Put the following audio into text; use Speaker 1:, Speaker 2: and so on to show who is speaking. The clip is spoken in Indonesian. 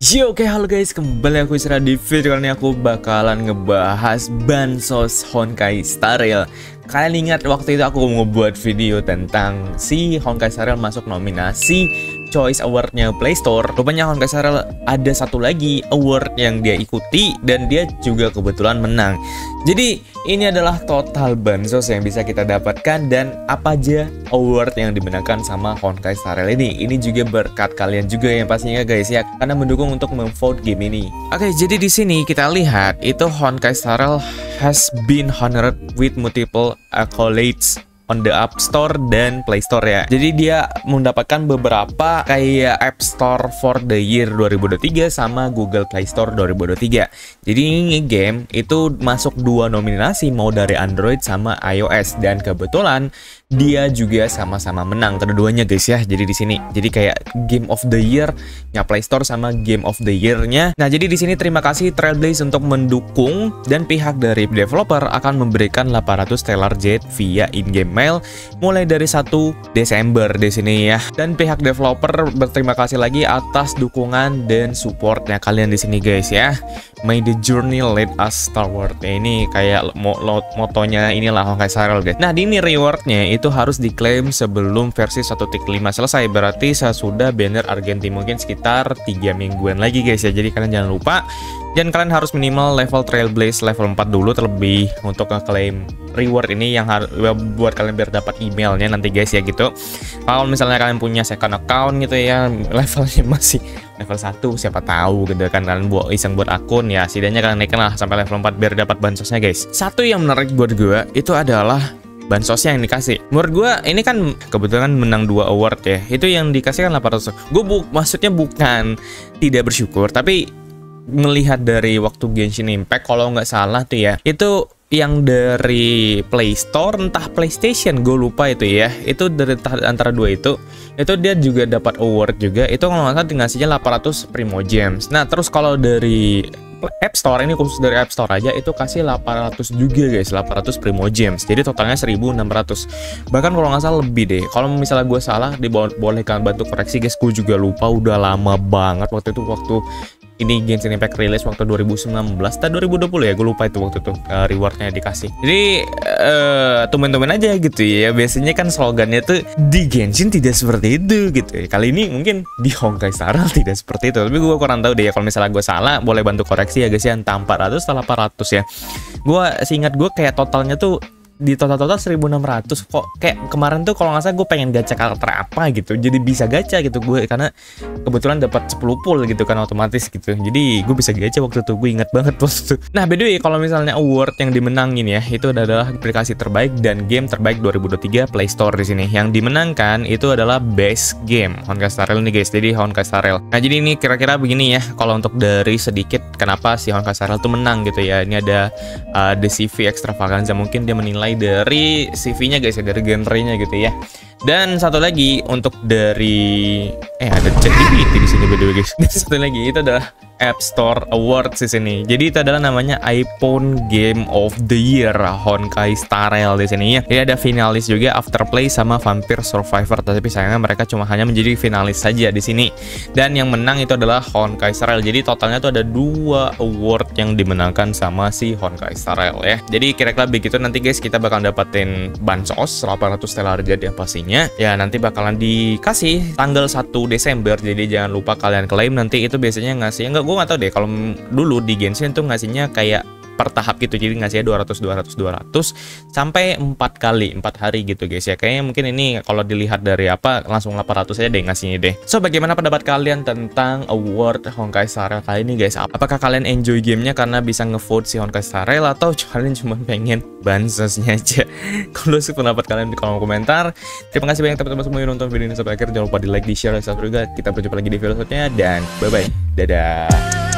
Speaker 1: Yo, oke halo guys, kembali aku Isra di video kali ini aku bakalan ngebahas Bansos Honkai Star Rail Kalian ingat waktu itu aku ngebuat video tentang si Honkai Star Rail masuk nominasi Choice Award-nya Play Store. Rupanya Honkai Star Rail ada satu lagi award yang dia ikuti dan dia juga kebetulan menang. Jadi ini adalah total bansos yang bisa kita dapatkan dan apa aja award yang dimenangkan sama Honkai Star Rail ini. Ini juga berkat kalian juga yang pastinya guys ya karena mendukung untuk memvote game ini. Oke, jadi di sini kita lihat itu Honkai Star Rail has been honored with multiple accolades on the App Store dan Play Store ya. Jadi dia mendapatkan beberapa kayak App Store for the Year 2023 sama Google Play Store 2023. Jadi ini game itu masuk dua nominasi mau dari Android sama iOS dan kebetulan dia juga sama-sama menang kedua-duanya guys ya. Jadi di sini jadi kayak Game of the Year nya Play Store sama Game of the Year-nya. Nah, jadi di sini terima kasih Trailblaze untuk mendukung dan pihak dari developer akan memberikan 800 Stellar Jet via in-game mail mulai dari 1 Desember di sini ya. Dan pihak developer berterima kasih lagi atas dukungan dan supportnya kalian di sini guys ya. May the journey lead us starward. Ya, ini kayak mo motonya inilah Honkai Star Rail guys. Nah, di ini rewardnya itu harus diklaim sebelum versi 1.5 selesai. Berarti saya sudah banner Argenti mungkin sekitar 3 mingguan lagi guys ya. Jadi kalian jangan lupa dan kalian harus minimal level Trailblaze level 4 dulu terlebih untuk ngeklaim reward ini yang harus buat kalian biar dapat emailnya nanti guys ya gitu. Kalau misalnya kalian punya second account gitu ya, levelnya masih level 1 siapa tahu gitu kan kalian buat iseng buat akun ya setidaknya kalian naikin lah sampai level 4 biar dapat bansosnya guys. Satu yang menarik buat gue itu adalah bansosnya yang dikasih. Menurut gue ini kan kebetulan menang dua award ya. Itu yang dikasih kan 800. Gue bu maksudnya bukan tidak bersyukur, tapi melihat dari waktu Genshin Impact kalau nggak salah tuh ya, itu yang dari Play Store entah PlayStation gue lupa itu ya. Itu dari antara dua itu itu dia juga dapat award juga. Itu kalau nggak salah ngasihnya 800 Primo Gems. Nah terus kalau dari App Store ini khusus dari App Store aja itu kasih 800 juga guys 800 Primo Gems. Jadi totalnya 1600 bahkan kalau nggak salah lebih deh. Kalau misalnya gue salah dibolehkan bantu koreksi guys gue juga lupa udah lama banget waktu itu waktu ini Genshin Impact rilis waktu 2019 atau 2020 ya? Gue lupa itu waktu itu uh, rewardnya dikasih. Jadi uh, tumen-tumen aja gitu ya. Biasanya kan slogannya tuh di Genshin tidak seperti itu gitu ya. Kali ini mungkin di Honkai Star tidak seperti itu. Tapi gue kurang tahu deh ya kalau misalnya gue salah boleh bantu koreksi ya guys ya. Entah 400 atau 800 ya. Gue seingat gue kayak totalnya tuh di total-total 1600 kok. Kayak kemarin tuh kalau nggak salah gue pengen gacha karakter apa gitu jadi bisa gacha gitu gue karena kebetulan dapat 10 pull gitu kan otomatis gitu. Jadi gue bisa gacha waktu itu gue ingat banget waktu itu. Nah by the kalau misalnya award yang dimenangin ya itu adalah aplikasi terbaik dan game terbaik 2023 Play Store di sini. Yang dimenangkan itu adalah best game Honkai Star Rail nih guys jadi Honkai Star Rail. Nah jadi ini kira-kira begini ya kalau untuk dari sedikit kenapa si Honkai Star Rail tuh menang gitu ya. Ini ada uh, The CV Extravaganza mungkin dia menilai dari CV-nya guys ya, dari genrenya gitu ya. Dan satu lagi untuk dari eh ada ChatGPT di sini by guys. Dan satu lagi itu adalah App Store Awards di sini. Jadi itu adalah namanya iPhone Game of the Year Honkai Star Rail di sini ya. Jadi ada finalis juga Afterplay sama Vampire Survivor, tapi sayangnya mereka cuma hanya menjadi finalis saja di sini. Dan yang menang itu adalah Honkai Star Rail. Jadi totalnya tuh ada dua award yang dimenangkan sama si Honkai Star Rail ya. Jadi kira-kira begitu nanti guys kita bakal dapetin bansos 800 stellar jadi pastinya. Ya nanti bakalan dikasih tanggal 1 Desember. Jadi jangan lupa kalian klaim nanti itu biasanya ngasih enggak gue gak tau deh kalau dulu di Genshin tuh ngasihnya kayak per tahap gitu. Jadi ngasihnya 200 200 200 sampai empat kali empat hari gitu guys. Ya kayaknya mungkin ini kalau dilihat dari apa langsung 800 aja deh ngasihnya deh. So bagaimana pendapat kalian tentang award Honkai Star Rail kali ini guys? Apakah kalian enjoy gamenya karena bisa ngevote si Honkai Star Rail atau kalian cuma pengen bansosnya aja? Kalau sih pendapat kalian di kolom komentar. Terima kasih banyak teman-teman semua yang nonton video ini sampai akhir. Jangan lupa di like di share dan subscribe juga. Kita berjumpa lagi di video selanjutnya dan bye bye dadah